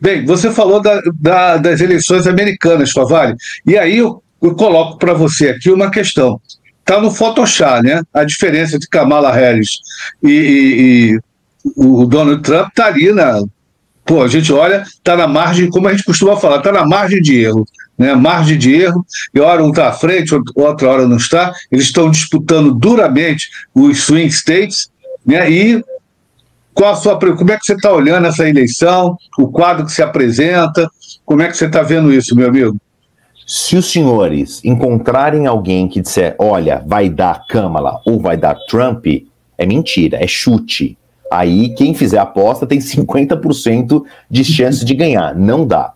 Bem, você falou da, da, das eleições americanas, Favale, e aí eu, eu coloco para você aqui uma questão. Está no Photoshop, né? A diferença de Kamala Harris e, e, e o Donald Trump está ali na. Pô, a gente olha, está na margem, como a gente costuma falar, está na margem de erro. Né, margem de erro, e hora um está à frente, outra hora não está. Eles estão disputando duramente os swing states, né, e qual sua, como é que você está olhando essa eleição, o quadro que se apresenta, como é que você está vendo isso, meu amigo? Se os senhores encontrarem alguém que disser, olha, vai dar Câmara ou vai dar Trump, é mentira, é chute. Aí quem fizer a aposta tem 50% de chance de ganhar. Não dá.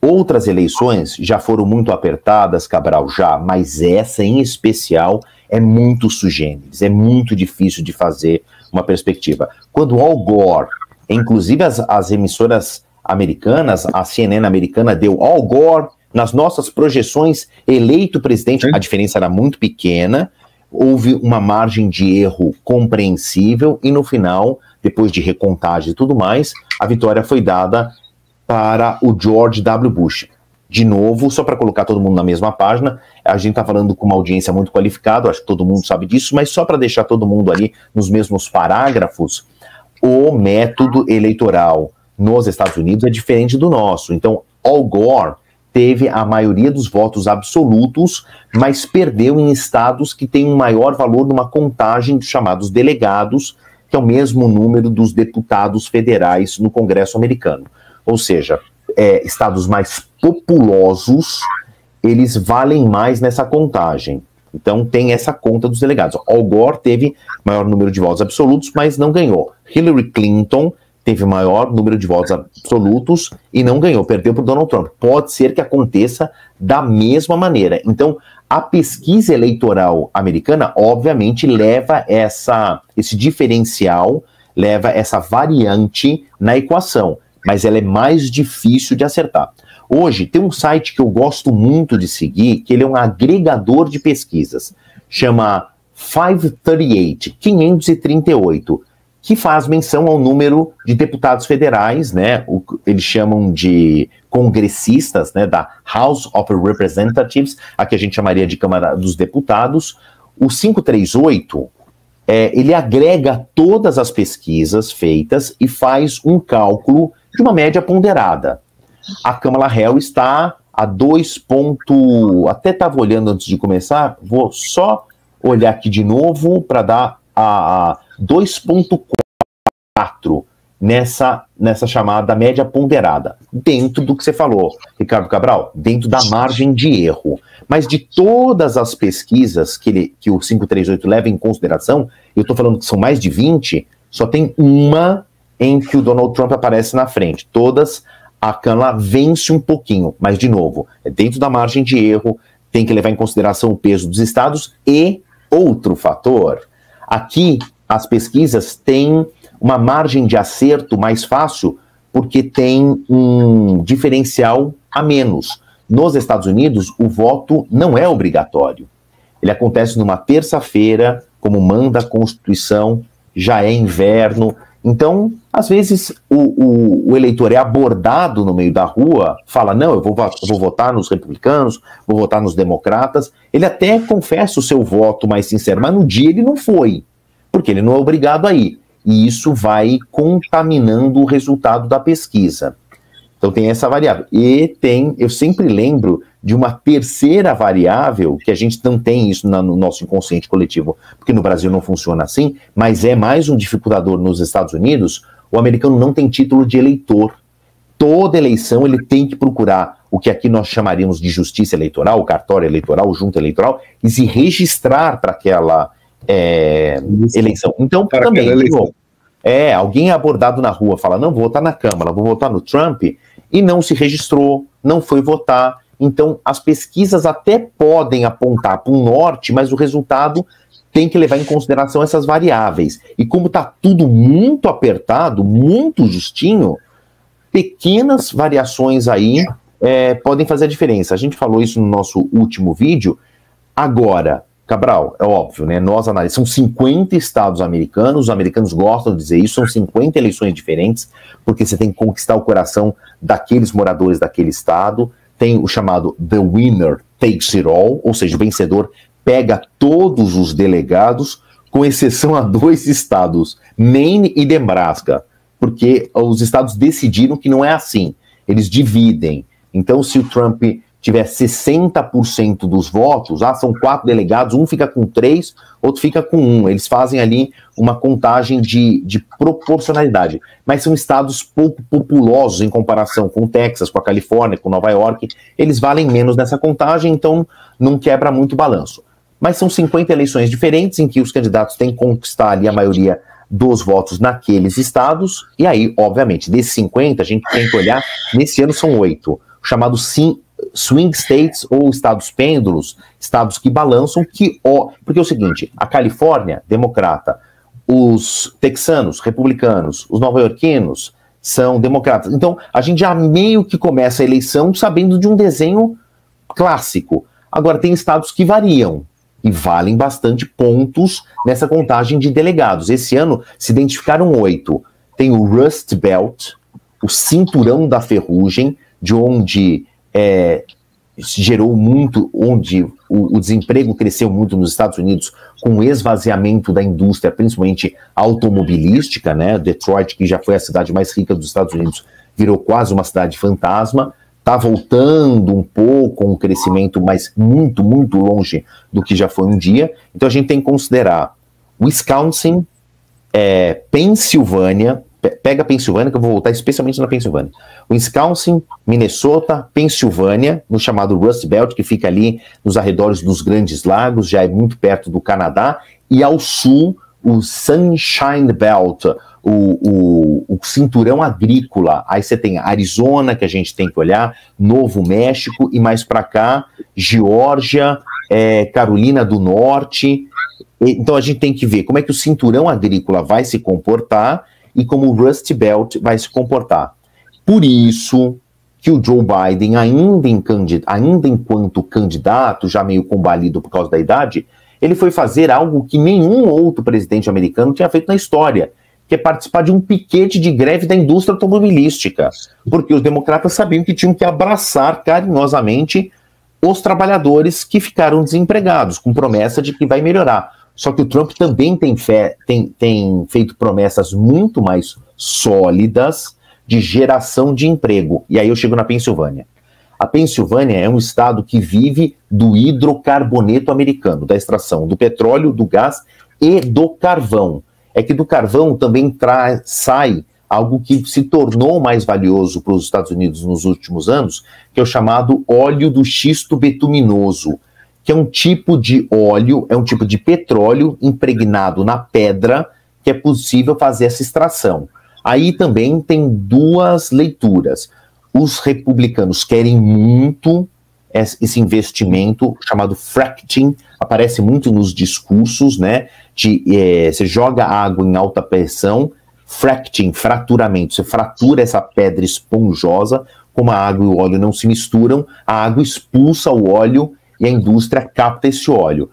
Outras eleições já foram muito apertadas, Cabral, já, mas essa em especial é muito sugêneres, é muito difícil de fazer uma perspectiva. Quando Al Gore, inclusive as, as emissoras americanas, a CNN americana deu Al Gore nas nossas projeções eleito presidente, a diferença era muito pequena, houve uma margem de erro compreensível e no final, depois de recontagem e tudo mais, a vitória foi dada para o George W. Bush de novo, só para colocar todo mundo na mesma página, a gente está falando com uma audiência muito qualificada, acho que todo mundo sabe disso, mas só para deixar todo mundo ali nos mesmos parágrafos, o método eleitoral nos Estados Unidos é diferente do nosso. Então, Al Gore teve a maioria dos votos absolutos, mas perdeu em estados que têm um maior valor numa contagem dos chamados delegados, que é o mesmo número dos deputados federais no Congresso americano. Ou seja, é, estados mais populosos, eles valem mais nessa contagem. Então tem essa conta dos delegados. Al Gore teve maior número de votos absolutos, mas não ganhou. Hillary Clinton teve maior número de votos absolutos e não ganhou, perdeu para Donald Trump. Pode ser que aconteça da mesma maneira. Então, a pesquisa eleitoral americana, obviamente, leva essa, esse diferencial, leva essa variante na equação mas ela é mais difícil de acertar. Hoje tem um site que eu gosto muito de seguir, que ele é um agregador de pesquisas, chama 538, 538, que faz menção ao número de deputados federais, né? O, eles chamam de congressistas, né? Da House of Representatives, a que a gente chamaria de Câmara dos Deputados. O 538 é, ele agrega todas as pesquisas feitas e faz um cálculo de uma média ponderada. A Câmara Réu está a 2 ponto... Até estava olhando antes de começar, vou só olhar aqui de novo para dar a 2.4 nessa, nessa chamada média ponderada, dentro do que você falou, Ricardo Cabral, dentro da margem de erro. Mas de todas as pesquisas que, ele, que o 538 leva em consideração, eu estou falando que são mais de 20, só tem uma em que o Donald Trump aparece na frente. Todas a Câmara vence um pouquinho, mas de novo, é dentro da margem de erro, tem que levar em consideração o peso dos estados e outro fator. Aqui as pesquisas têm uma margem de acerto mais fácil porque tem um diferencial a menos. Nos Estados Unidos, o voto não é obrigatório. Ele acontece numa terça-feira, como manda a Constituição, já é inverno, então, às vezes, o, o, o, eleitor é abordado no meio da rua, fala: não, eu vou, eu vou votar nos republicanos, vou votar nos democratas. Ele até confessa o seu voto mais sincero, mas no dia ele não foi, porque ele não é obrigado a ir. E isso vai contaminando o resultado da pesquisa. Então tem essa variável. E tem, eu sempre lembro de uma terceira variável, que a gente não tem isso no nosso inconsciente coletivo, porque no Brasil não funciona assim, mas é mais um dificultador nos Estados Unidos, o americano não tem título de eleitor. Toda eleição ele tem que procurar o que aqui nós chamaríamos de justiça eleitoral, o cartório eleitoral, o junta eleitoral, e se registrar para aquela é, eleição. Então, para também, eleição. é, alguém é abordado na rua, fala, não, vou votar na Câmara, vou votar no Trump, e não se registrou, não foi votar. Então, as pesquisas até podem apontar para um norte, mas o resultado tem que levar em consideração essas variáveis. E como está tudo muito apertado, muito justinho, pequenas variações aí é, podem fazer a diferença. A gente falou isso no nosso último vídeo. Agora, Cabral, é óbvio, né? Nós analisamos, são 50 estados americanos, os americanos gostam de dizer isso, são 50 eleições diferentes, porque você tem que conquistar o coração daqueles moradores daquele estado. Tem o chamado The Winner Takes It All, ou seja, o vencedor pega todos os delegados, com exceção a dois estados, Maine e Nebraska, porque os estados decidiram que não é assim, eles dividem. Então, se o Trump tiver 60% dos votos, ah, são quatro delegados, um fica com três, outro fica com um. Eles fazem ali uma contagem de, de proporcionalidade. Mas são estados pouco populosos em comparação com o Texas, com a Califórnia, com Nova York. Eles valem menos nessa contagem, então não quebra muito o balanço. Mas são 50 eleições diferentes em que os candidatos têm que conquistar ali a maioria dos votos naqueles estados, e aí, obviamente, desses 50, a gente tem que olhar, nesse ano são oito, chamado sim swing states ou estados pêndulos, estados que balançam, que ó, porque é o seguinte, a Califórnia, democrata, os texanos, republicanos, os nova-iorquinos são democratas. Então, a gente já meio que começa a eleição sabendo de um desenho clássico. Agora, tem estados que variam e valem bastante pontos nessa contagem de delegados. Esse ano se identificaram oito. Tem o Rust Belt, o Cinturão da Ferrugem, de onde é, gerou muito, onde o, o, desemprego cresceu muito nos Estados Unidos com o esvaziamento da indústria, principalmente automobilística, né? Detroit, que já foi a cidade mais rica dos Estados Unidos, virou quase uma cidade fantasma. Está voltando um pouco um crescimento, mas muito, muito longe do que já foi um dia. Então a gente tem que considerar Wisconsin, é, Pensilvânia, pega a Pensilvânia, que eu vou voltar especialmente na Pensilvânia. Wisconsin, Minnesota, Pensilvânia, no chamado Rust Belt, que fica ali nos arredores dos Grandes Lagos, já é muito perto do Canadá, e ao sul, o Sunshine Belt, o, o, o, cinturão agrícola. Aí você tem Arizona, que a gente tem que olhar, Novo México, e mais para cá, Geórgia, é, Carolina do Norte. Então a gente tem que ver como é que o cinturão agrícola vai se comportar e como o Rust Belt vai se comportar. Por isso que o Joe Biden, ainda, ainda enquanto candidato, já meio combalido por causa da idade, ele foi fazer algo que nenhum outro presidente americano tinha feito na história, que é participar de um piquete de greve da indústria automobilística, porque os democratas sabiam que tinham que abraçar carinhosamente os trabalhadores que ficaram desempregados, com promessa de que vai melhorar. Só que o Trump também tem, fé, tem, tem feito promessas muito mais sólidas de geração de emprego. E aí eu chego na Pensilvânia. A Pensilvânia é um estado que vive do hidrocarboneto americano, da extração do petróleo, do gás e do carvão. É que do carvão também sai algo que se tornou mais valioso para os Estados Unidos nos últimos anos, que é o chamado óleo do xisto betuminoso que é um tipo de óleo, é um tipo de petróleo impregnado na pedra que é possível fazer essa extração. Aí também tem duas leituras. Os republicanos querem muito esse investimento chamado fracking, aparece muito nos discursos, né? De é, você joga água em alta pressão, fracking, fraturamento, você fratura essa pedra esponjosa, como a água e o óleo não se misturam, a água expulsa o óleo e a indústria capta esse óleo.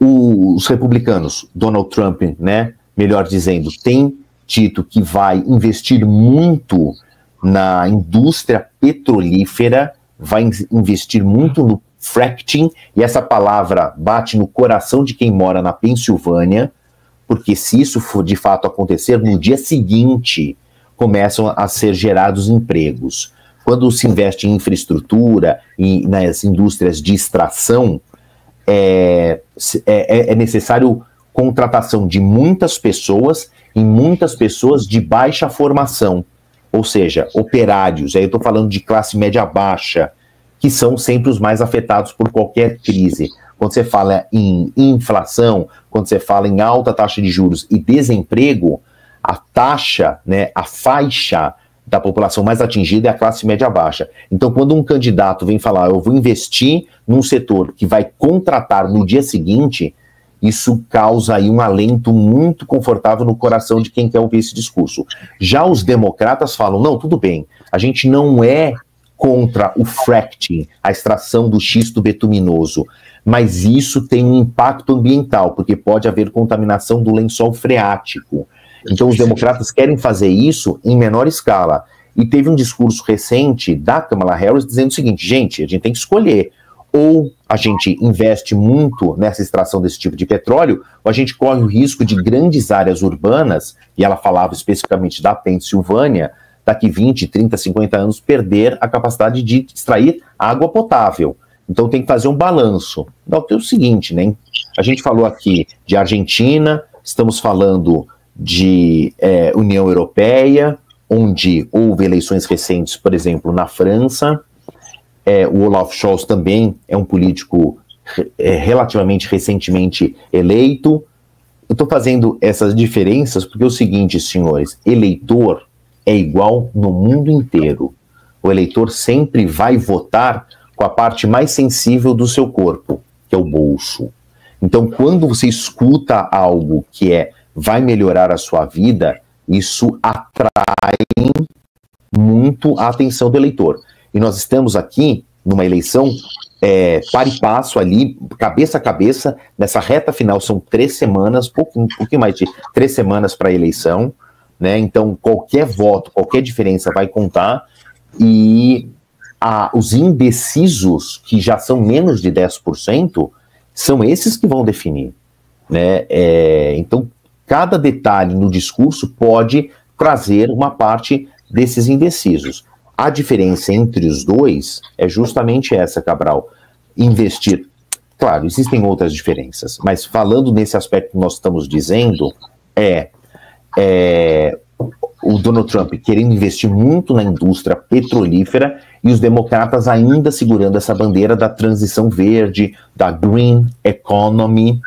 Os republicanos, Donald Trump, né, melhor dizendo, tem dito que vai investir muito na indústria petrolífera, vai investir muito no fracking, e essa palavra bate no coração de quem mora na Pensilvânia, porque se isso for de fato acontecer, no dia seguinte começam a ser gerados empregos. Quando se investe em infraestrutura e nas indústrias de extração, é, é, é necessário contratação de muitas pessoas e muitas pessoas de baixa formação, ou seja, operários. Aí eu estou falando de classe média baixa, que são sempre os mais afetados por qualquer crise. Quando você fala em inflação, quando você fala em alta taxa de juros e desemprego, a taxa, né, a faixa da população mais atingida é a classe média baixa. Então, quando um candidato vem falar, eu vou investir num setor que vai contratar no dia seguinte, isso causa aí um alento muito confortável no coração de quem quer ouvir esse discurso. Já os democratas falam, não, tudo bem, a gente não é contra o fracking, a extração do xisto betuminoso, mas isso tem um impacto ambiental, porque pode haver contaminação do lençol freático. Então, os democratas querem fazer isso em menor escala. E teve um discurso recente da Kamala Harris dizendo o seguinte: gente, a gente tem que escolher. Ou a gente investe muito nessa extração desse tipo de petróleo, ou a gente corre o risco de grandes áreas urbanas, e ela falava especificamente da Pensilvânia, daqui 20, 30, 50 anos, perder a capacidade de extrair água potável. Então tem que fazer um balanço. Então é o seguinte, né? A gente falou aqui de Argentina, estamos falando de é, União Europeia, onde houve eleições recentes, por exemplo, na França. É, o Olaf Scholz também é um político é, relativamente recentemente eleito. Eu estou fazendo essas diferenças porque é o seguinte, senhores: eleitor é igual no mundo inteiro. O eleitor sempre vai votar com a parte mais sensível do seu corpo, que é o bolso. Então, quando você escuta algo que é vai melhorar a sua vida, isso atrai muito a atenção do eleitor. E nós estamos aqui numa eleição é, para e passo ali, cabeça a cabeça, nessa reta final são três semanas, pouquinho, um pouquinho mais de três semanas para a eleição, né? Então qualquer voto, qualquer diferença vai contar e a, os indecisos, que já são menos de 10%, são esses que vão definir. Né? É, então, cada detalhe no discurso pode trazer uma parte desses indecisos. A diferença entre os dois é justamente essa, Cabral. Investir. Claro, existem outras diferenças, mas falando nesse aspecto que nós estamos dizendo, é, é o Donald Trump querendo investir muito na indústria petrolífera e os democratas ainda segurando essa bandeira da transição verde, da green economy,